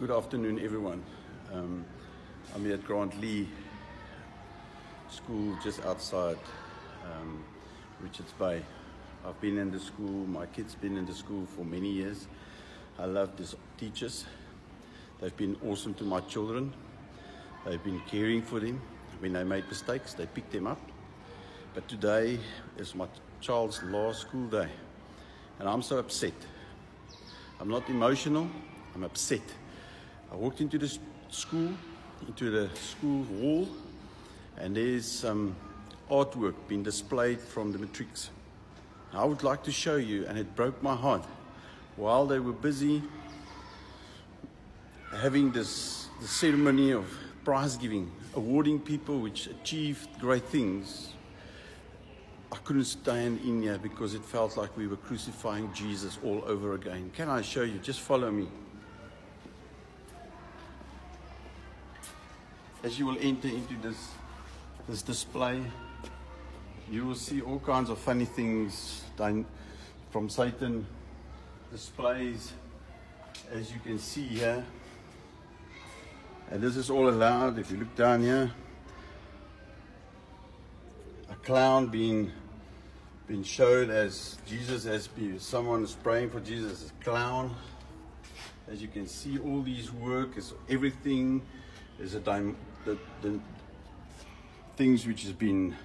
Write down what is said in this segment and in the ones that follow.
Good afternoon, everyone. Um, I'm here at Grantleigh School just outside um, Richards Bay. I've been in the school, my kids been in the school for many years. I love these teachers. They've been awesome to my children. They've been caring for them. When they made mistakes, they picked them up. But today is my child's last school day. And I'm so upset. I'm not emotional, I'm upset. I walked into the school, into the school hall, and there's some artwork being displayed from the matrics. I would like to show you, and it broke my heart. While they were busy having this the ceremony of prize giving, awarding people which achieved great things, I couldn't stand in here because it felt like we were crucifying Jesus all over again. Can I show you? Just follow me. As you will enter into this, this display, you will see all kinds of funny things done from Satan displays, as you can see here. And this is all allowed. If you look down here, a clown being being showed as Jesus as someone is praying for Jesus as a clown. As you can see, all these work is everything is a the, the things which has been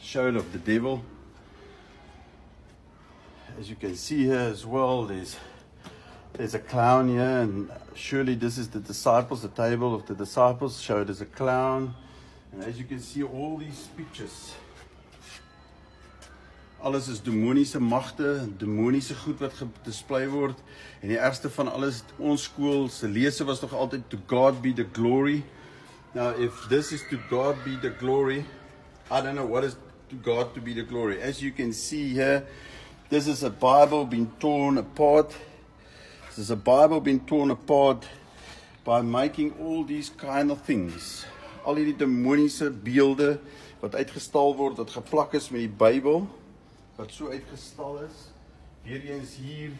shown of the devil. As you can see here as well, there's there's a clown here, and surely this is the disciples, the table of the disciples showed as a clown. And as you can see, all these pictures. Alles is demoniese magte, demoniese goed wat gedisplay word. En die ergste van alles, ons skool se lese was nog altyd to God be the glory. Now, if this is to God be the glory, I don't know what is to God to be the glory. As you can see here, this is a Bible being torn apart. This is a Bible being torn apart by making all these kind of things. Al hierdie demoniese beelde wat uitgestal word, wat geplak is met die Bybel, wat so uitgestal is. Weer eens hier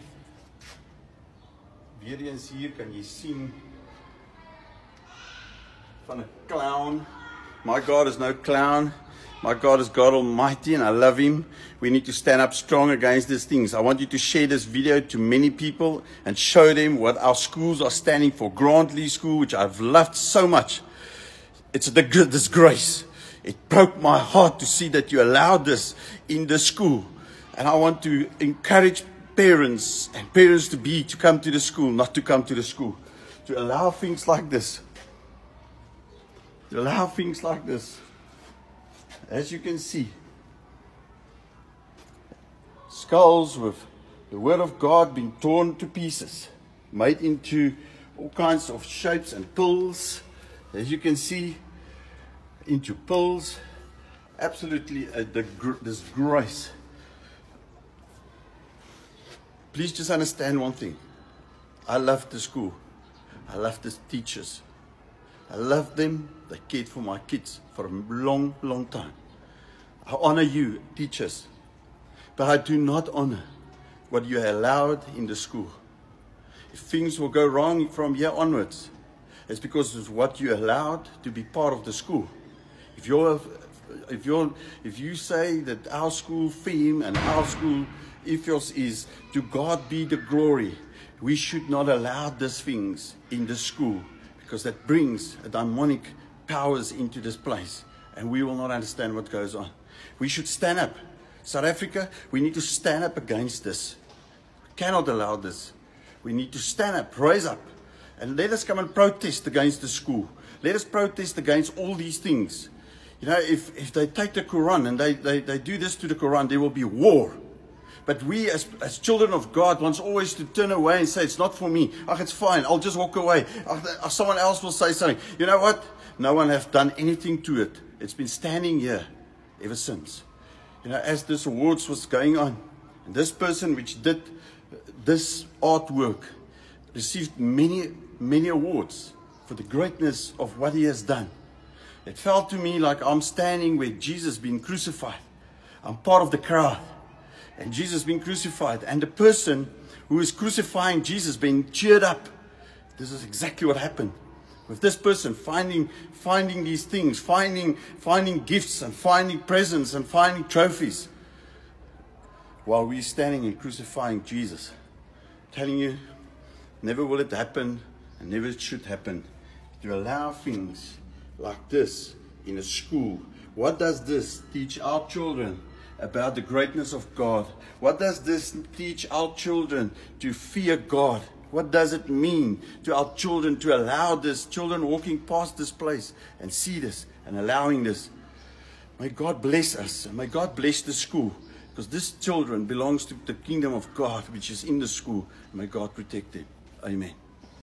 Weer eens hier kan jy sien 'n clown. My God is no clown. My God is God Almighty and I love Him. We need to stand up strong against these things. I want you to share this video to many people and show them what our schools are standing for. Grantleigh School, which I've loved so much. It's a disgrace. It broke my heart to see that you allowed this in the school. And I want to encourage parents and parents to be to come to the school, not to come to the school. To allow things like this to allow things like this. As you can see, skulls with the Word of God being torn to pieces, made into all kinds of shapes and pills. As you can see, into pills. Absolutely uh, a disgrace. Please just understand one thing. I love the school. I love the teachers. I love them. They cared for my kids for a long, long time. I honor you, teachers, but I do not honor what you allowed in the school. If things will go wrong from here onwards, it's because of what you allowed to be part of the school. If you're, if you're, if you say that our school theme and our school ethos is to God be the glory, we should not allow these things in the school because that brings demonic powers into this place and we will not understand what goes on. We should stand up. South Africa, we need to stand up against this. We cannot allow this. We need to stand up, rise up, and let us come and protest against the school. Let us protest against all these things. You know, if, if they take the Quran and they, they, they do this to the Quran, there will be war. But we, as, as children of God, wants always to turn away and say, It's not for me. Oh, it's fine. I'll just walk away. Oh, someone else will say something. You know what? No one has done anything to it. It's been standing here ever since. You know, as this awards was going on, and this person which did this artwork received many, many awards for the greatness of what he has done. It felt to me like I'm standing where Jesus being crucified. I'm part of the crowd and Jesus being crucified, and the person who is crucifying Jesus being cheered up. This is exactly what happened with this person finding finding these things, finding finding gifts and finding presents and finding trophies while we're standing and crucifying Jesus. telling you, never will it happen and never it should happen to allow things like this in a school. What does this teach our children about the greatness of God? What does this teach our children to fear God? What does it mean to our children to allow this, children walking past this place and see this and allowing this? May God bless us may God bless the school because this children belongs to the kingdom of God which is in the school. May God protect them. Amen.